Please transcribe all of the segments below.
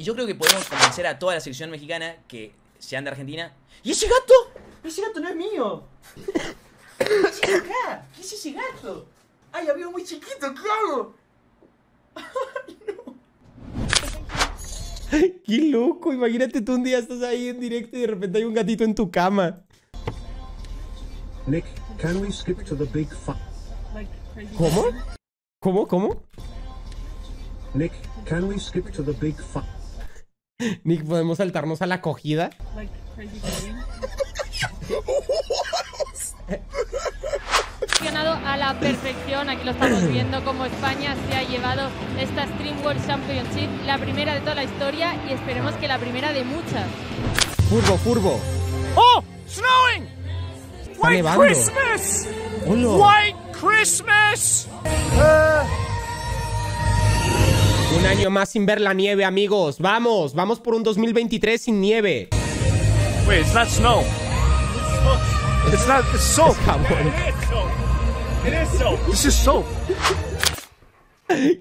Y yo creo que podemos convencer a toda la selección mexicana que sean de Argentina. ¿Y ese gato? Ese gato no es mío. ¿Qué es acá? ¿Qué es ese gato? Ay, amigo muy chiquito, ¿qué hago? Qué loco, imagínate tú un día estás ahí en directo y de repente hay un gatito en tu cama. Nick, can we skip to the big fu- ¿Cómo? ¿Cómo? ¿Cómo? Nick, can we skip to the big Nick, ¿podemos saltarnos a la acogida? funcionado a la perfección. Aquí lo estamos viendo como España se ha llevado esta Stream World Championship, la primera de toda la historia y esperemos que la primera de muchas. Furbo, furbo. Oh, snowing! Está White nevando. Christmas! Hola. White Christmas! Un año más sin ver la nieve, amigos. Vamos, vamos por un 2023 sin nieve. Wait, it's not snow. It's not. It's soap. Jabón. It is soap. This is soap.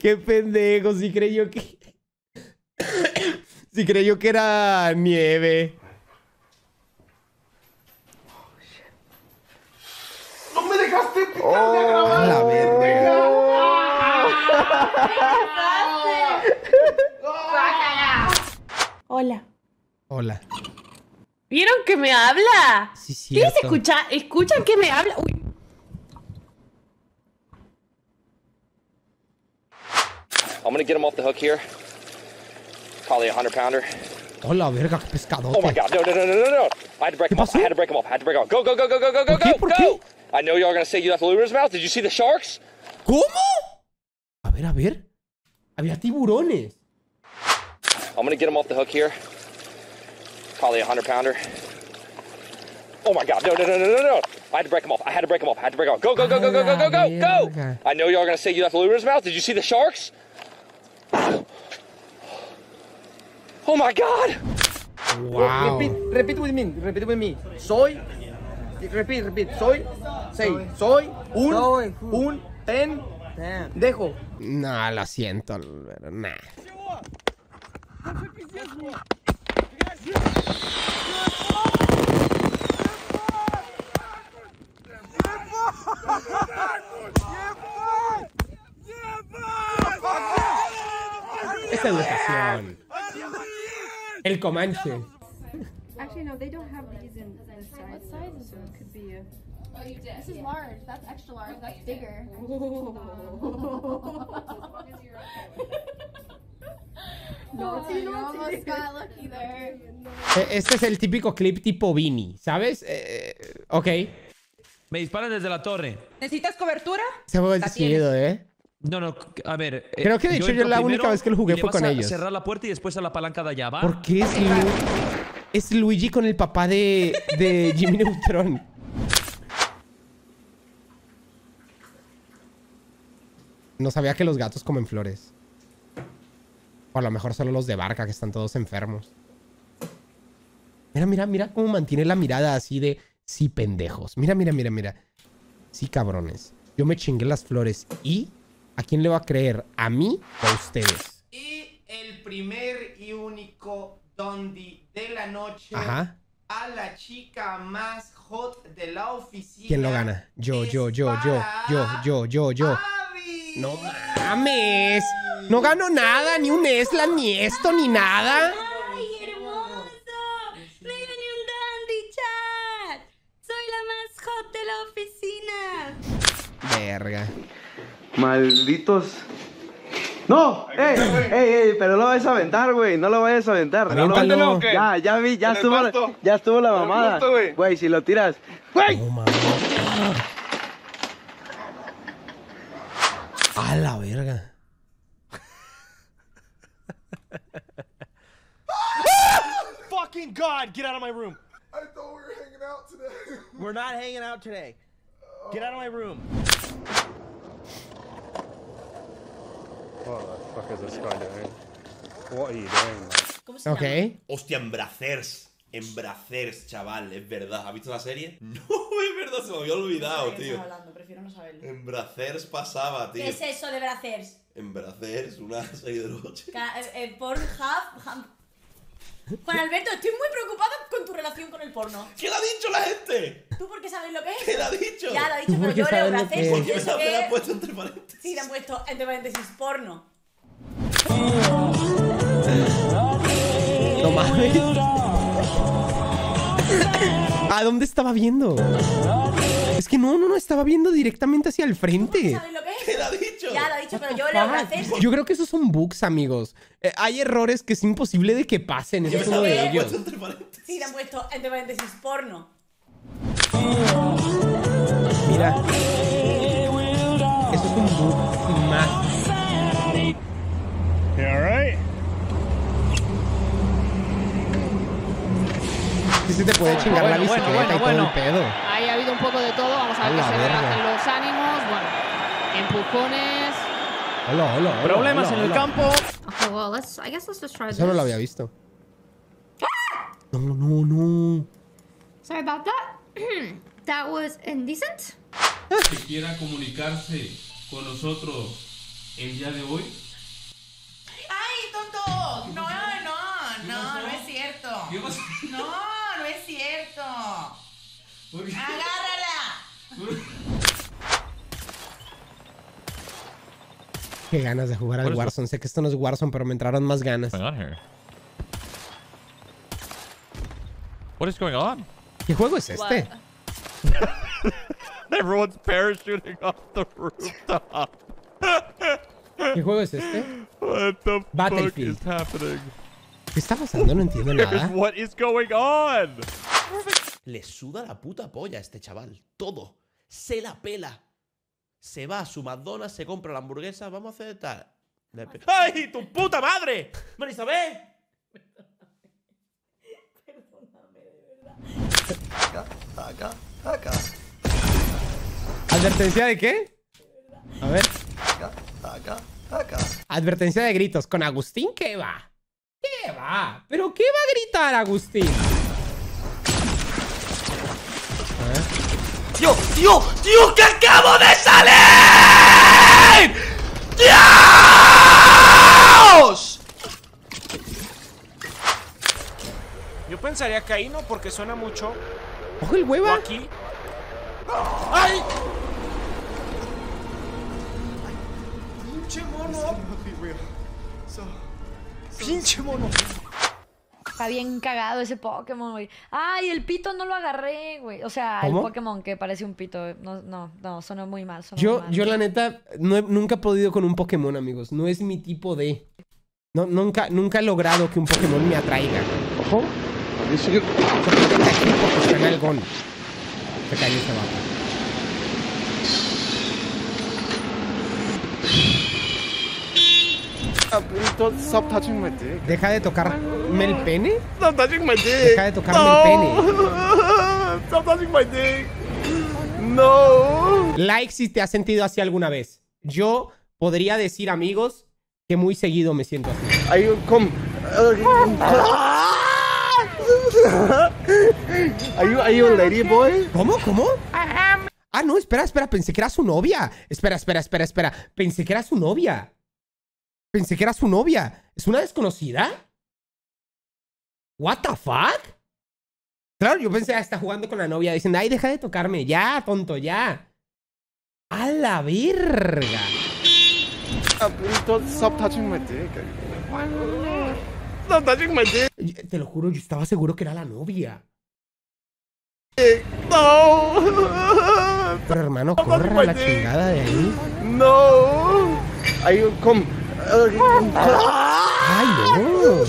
Qué pendejo, si creyó que... si creyó que era nieve. A la verga. Hola. Hola. ¿Vieron que me habla? Sí, ¿Quieres cierto. escuchar? ¿Escuchan que me habla? Uy. I'm gonna get him off the hook here. Probably a hundred pounder. Hola, verga, qué pescadote. Oh my god, no, no, no, no, no, no. I had to break ¿Qué him off. I had to break him off. I had to break him off. Go, go, go, go, go, go, go, go, ¿Por go. qué? I know y'all are gonna say you left the lure in his mouth. Did you see the sharks? ¿Cómo? A ver, a ver. Había tiburones. I'm gonna get him off the hook here. Probably a hundred pounder. Oh my god, no, no, no, no, no, no. I had to break him off. I had to break him off. I had to break him off. Go, go, go, go, go, go, go, go, go. Verga. I know y'all are gonna say you left the lure in his mouth. Did you see the sharks? Oh my god. Wow. Repeat, repeat with me, repeat with me. Soy, repeat, repeat. Soy, say, soy un, un pendejo. No, lo siento. Pero Nah. Es educación. El Comanche. Actually, no, they don't have these in this size. What size so it could be a. Oh, you did. This is large. That's extra large. That's bigger. No, you almost got lucky there. Este es el típico clip tipo Vini, ¿sabes? Eh, ok. Me disparan desde la torre. ¿Necesitas cobertura? Se La es chido, ¿eh? No, no, a ver. eh, Creo que de hecho yo la única vez que lo jugué y le fue vas con a ellos. cerrar la puerta y después a la palanca de allá, ¿va? ¿Por qué es, Lu- es Luigi con el papá de, de Jimmy Neutron? No sabía que los gatos comen flores. O a lo mejor solo los de barca, que están todos enfermos. Mira, mira, mira cómo mantiene la mirada así de... Sí, pendejos. Mira, mira, mira, mira. Sí, cabrones. Yo me chingué las flores. ¿Y? ¿A quién le va a creer? ¿A mí o a ustedes? Y el primer y único Dondi de la noche Ajá. a la chica más hot de la oficina. ¿Quién lo gana? Yo, yo, yo, yo, yo, yo, yo, yo. No mames. No gano nada, ni un Esla, ni esto, ni nada. ¡Ay, hermoso! ¡Me gané un dandy chat! ¡Soy la más hot de la oficina! Verga. Malditos. ¡No! ¡Ey! ¡Ey, ey! Pero no lo vayas a aventar, güey. No lo vayas a aventar. No lo-. Ya, ya vi, ya estuvo, la- ya estuvo la mamada. Güey, si lo tiras. ¡Güey! A la verga. Fucking God, get out of my room. I thought we were hanging out today. We're not hanging out today. Get out of my room. What the fuck is this guy doing? What are you doing? Ok. Hostia, Embracers. Embracers, chaval, es verdad. ¿Has visto la serie? No, es verdad, se me había olvidado, tío. prefiero no saberlo. En Bracers pasaba, tío. ¿Qué es eso de Bracers? En Bracers, una 6 de noche. Ca- eh, eh, Pornhub. Ham- Juan Alberto, estoy muy preocupada con tu relación con el porno. ¿Qué le ha dicho la gente? ¿Tú por qué sabes lo que es? ¿Qué le ha dicho? Ya lo ha ¿Tú dicho, por pero qué yo leo sabes lo Bracers que y es? pienso Te la que... han puesto entre paréntesis. Sí, le han puesto entre paréntesis porno. No mames. ¿A dónde estaba viendo? Es que no, no, no, estaba viendo directamente hacia el frente. ¿Sabes lo que es? ¿Qué le ha dicho? Ya lo ha dicho, pero yo leo Bracers. Yo creo que esos son bugs, amigos. Eh, hay errores que es imposible de que pasen. Ese es uno de ellos. Sí, le han puesto entre paréntesis porno. Mira. Eso es un bug sin más. You alright? Sí se te puede chingar la Bueno, bueno, bicicleta y todo bueno, el pedo. Ahí ha habido un poco de todo. Vamos a ver que se relajan los ánimos. Bueno, empujones. Hola, hola, hola, Problemas hola, en el hola. campo. Okay, well, let's. I guess let's just try Eso no this. lo había visto. No, no, no. Sorry about that. that was indecent. que quiera comunicarse con nosotros el día de hoy. ¡Ay, tonto! No, no, no, no es cierto. ¿Qué pasó? No, cierto. ¡Agárrala! Qué ganas de jugar al What is- Warzone. Sé que esto no es Warzone, pero me entraron más ganas. What's going on here? What is going on? ¿Qué juego es este? Everyone's parachuting off the rooftop. ¿Qué juego es este? What the fuck is happening? ¿Qué está pasando? No entiendo nada. What is going on? Le suda la puta polla a este chaval. Todo. Se la pela. Se va a su McDonald's, se compra la hamburguesa. Vamos a hacer tal. ¡Ay, tu puta madre! Marisabel. Acá, acá, ¿Advertencia de qué? A ver. acá, acá, acá. Advertencia de gritos. ¿Con Agustín qué va? ¿Qué va? ¿Pero qué va a gritar Agustín? A ver. ¡Tío, tío, tío, que acabo de salir! ¡Dios! Yo pensaría que ahí no, porque suena mucho. ¡Ojo el huevo! O aquí. ¡Ay! ¡Pinche mono! ¡Pinche mono! Está bien cagado ese Pokémon, güey. Ay, el pito no lo agarré, güey. O sea, ¿Cómo? el Pokémon que parece un pito. No, no, no, sonó muy mal. sonó muy Yo, mal. yo la neta, no he- nunca he podido con un Pokémon, amigos. No es mi tipo de... No, nunca, nunca he logrado que un Pokémon me atraiga. Ojo. Se está nalgón. Se cayó ese vato. Stop touching my dick. Deja de tocarme el pene. Stop touching my dick. Deja de tocarme el pene. Stop touching my dick. No. Like si te has sentido así alguna vez. Yo podría decir, amigos, que muy seguido me siento así. You come? Are you are you a lady boy? ¿Cómo? ¿Cómo? Ah, no, espera, espera. Pensé que era su novia. Espera, espera, espera, espera. Pensé que era su novia. Pensé que era su novia. ¿Es una desconocida? ¿What the fuck? Claro, yo pensé, ah, está jugando con la novia. Dicen, ay, deja de tocarme. Ya, tonto, ya. A la verga. Don't stop touching my dick. Stop touching my dick. Te lo juro, yo estaba seguro que era la novia. No. Pero hermano, corra la chingada de ahí. No. You come? Ay, no.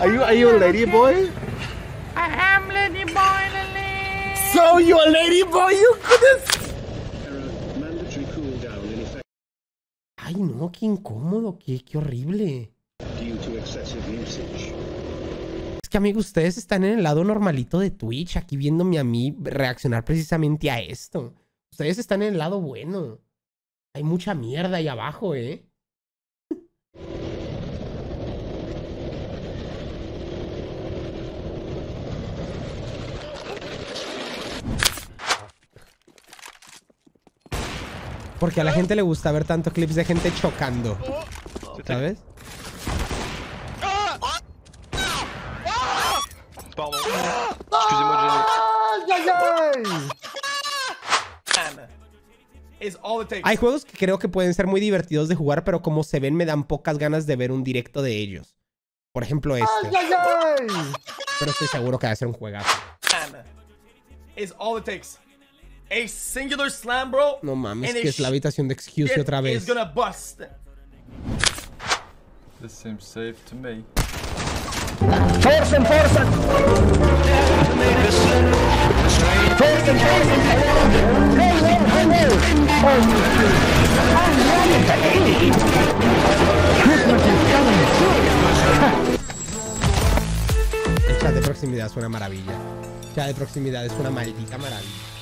Are you are you a lady boy? I am Lady Boy Lily. So you a lady boy? You couldn't. Ay, no, qué incómodo, qué, qué horrible. Es que, amigos, ustedes están en el lado normalito de Twitch, aquí viéndome a mí reaccionar precisamente a esto. Ustedes están en el lado bueno. Hay mucha mierda ahí abajo, ¿eh? Porque a la gente le gusta ver tanto clips de gente chocando. ¿Sabes? Pardon. Excusez-moi de gêner. Is all it takes. Hay juegos que creo que pueden ser muy divertidos de jugar, pero como se ven me dan pocas ganas de ver un directo de ellos. Por ejemplo este. Pero estoy seguro que va a ser un juegazo. Is all it takes. A singular slam, bro. No mames, que es la habitación de Excuse otra is vez. gonna bust. This seems safe to me. Forcen, forcen. El chat de proximidad es una maravilla. El chat de proximidad es una maldita maravilla.